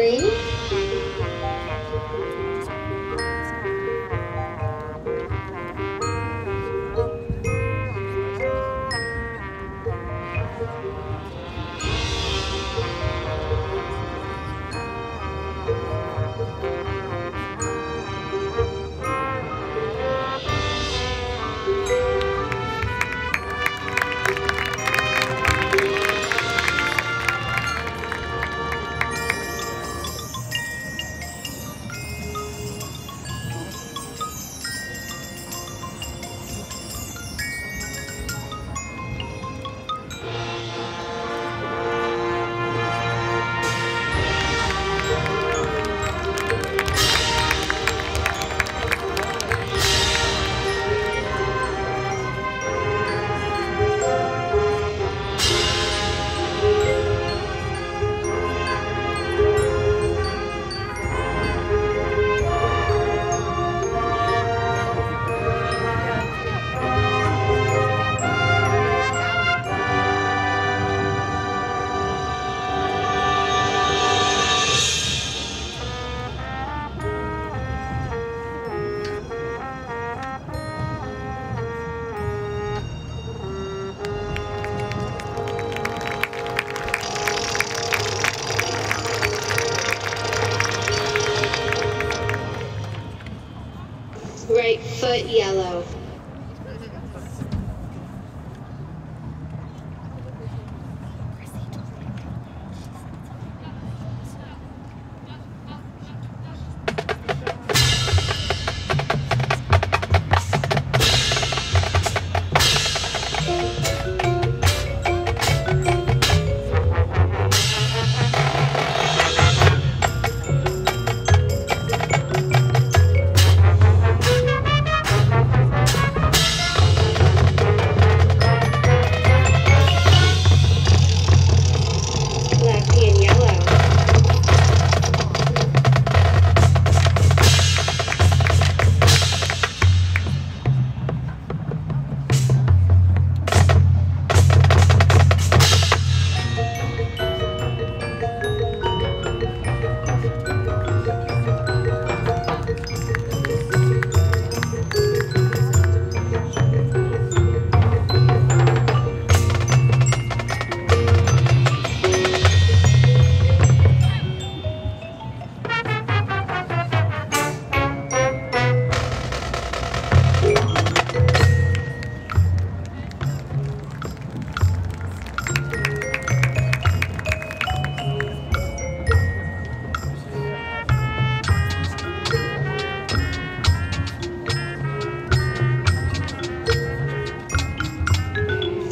green. Yellow.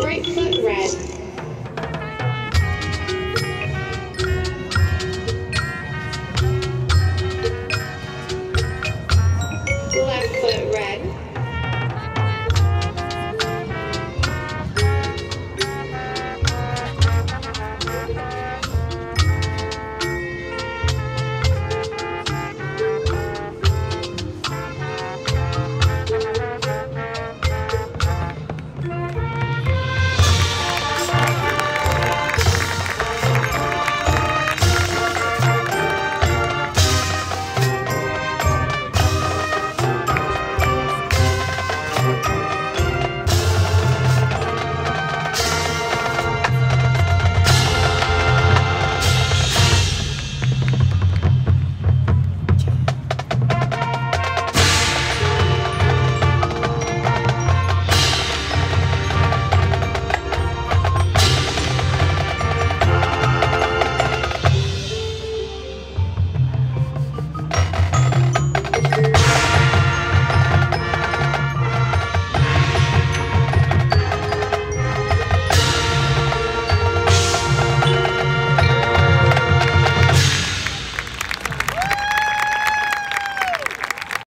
Right foot red. Left